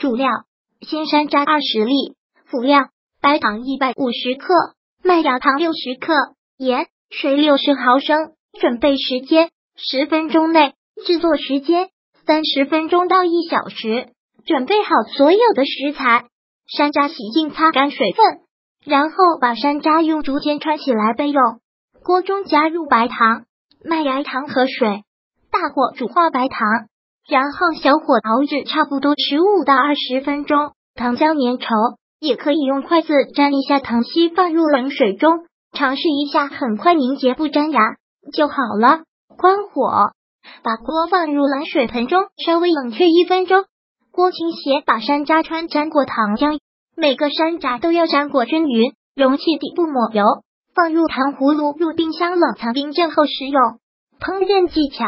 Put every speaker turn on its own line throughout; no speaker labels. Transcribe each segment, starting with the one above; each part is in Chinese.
主料：鲜山楂二十粒，辅料：白糖一百五十克，麦芽糖六十克，盐、水六十毫升。准备时间：十分钟内。制作时间：三十分钟到一小时。准备好所有的食材，山楂洗净，擦干水分，然后把山楂用竹签穿起来备用。锅中加入白糖、麦芽糖和水，大火煮化白糖，然后小火熬制差不多十五到二十分钟，糖浆粘稠。也可以用筷子沾一下糖稀，放入冷水中尝试一下，很快凝结不粘牙就好了。关火，把锅放入冷水盆中，稍微冷却一分钟。锅倾斜，把山楂穿沾过糖浆，每个山楂都要沾过均匀。容器底部抹油，放入糖葫芦，入冰箱冷藏冰镇后食用。烹饪技巧：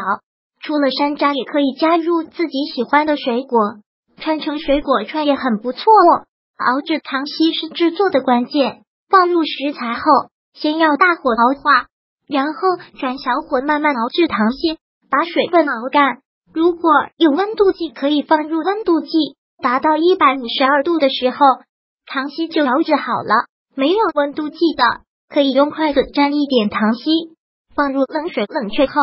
除了山楂，也可以加入自己喜欢的水果，串成水果串也很不错哦。熬制糖稀是制作的关键。放入食材后，先要大火熬化，然后转小火慢慢熬制糖稀，把水分熬干。如果有温度计，可以放入温度计，达到一百五十二度的时候，糖稀就熬制好了。没有温度计的，可以用筷子沾一点糖稀，放入冷水冷却后，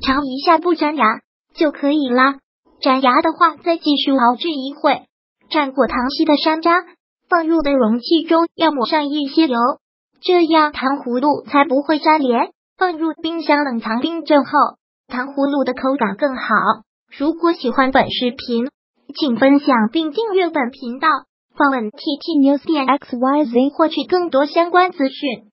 尝一下不粘牙就可以啦。粘牙的话，再继续熬制一会。蘸过糖稀的山楂放入的容器中，要抹上一些油，这样糖葫芦才不会粘连。放入冰箱冷藏冰镇后，糖葫芦的口感更好。如果喜欢本视频，请分享并订阅本频道，访问 tt news 点 xyz 获取更多相关资讯。